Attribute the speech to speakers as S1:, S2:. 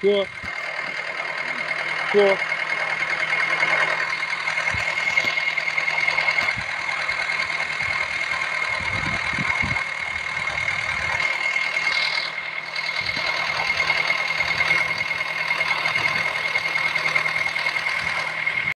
S1: 哥哥。